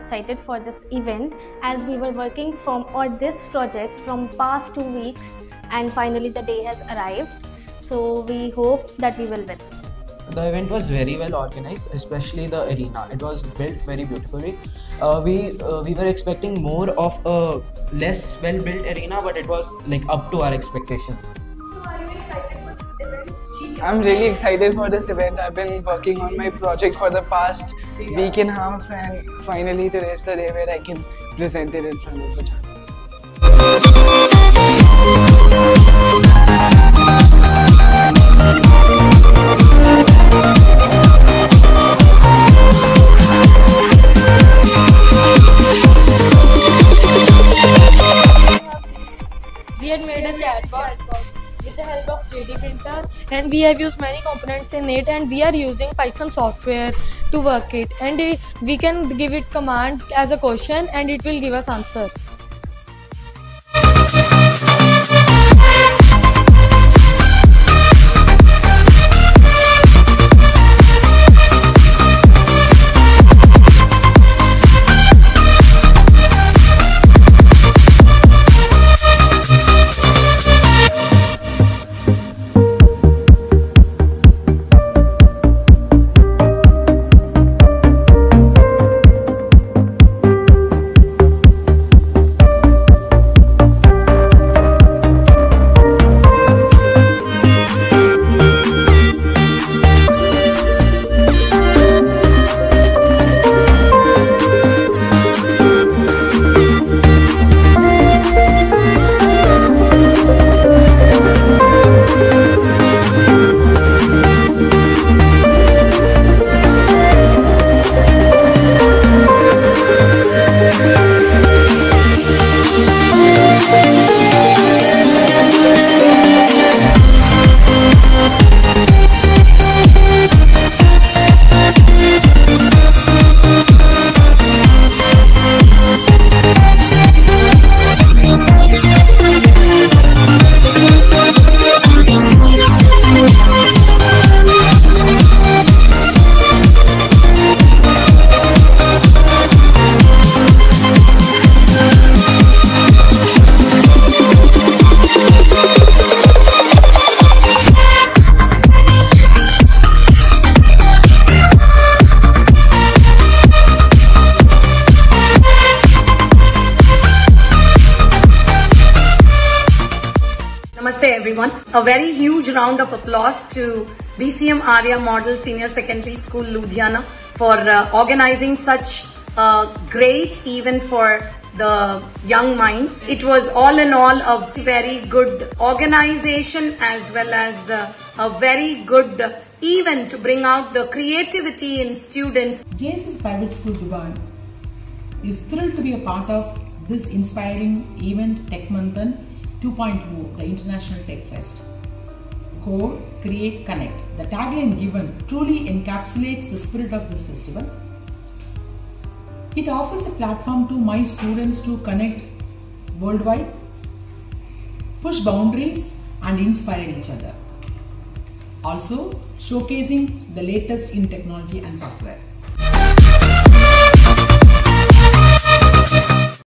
excited for this event as we were working from on this project from past two weeks and finally the day has arrived. So we hope that we will win. The event was very well organized, especially the arena. It was built very beautifully. Uh, we uh, we were expecting more of a less well built arena, but it was like up to our expectations. I'm really excited for this event. I've been working on my project for the past week and a half, and finally today is the day where I can present it in front of the judges. 3D printer and we have used many components in it and we are using Python software to work it and we can give it command as a question and it will give us answer. Everyone. A very huge round of applause to BCM Arya Model Senior Secondary School Ludhiana for uh, organizing such a great event for the young minds. It was all in all a very good organization as well as uh, a very good event to bring out the creativity in students. JSS Private School Dubai is thrilled to be a part of this inspiring event Tech Manthan 2.0, the International Tech Fest. Code, Create, Connect. The tagline given truly encapsulates the spirit of this festival. It offers a platform to my students to connect worldwide, push boundaries, and inspire each other. Also, showcasing the latest in technology and software.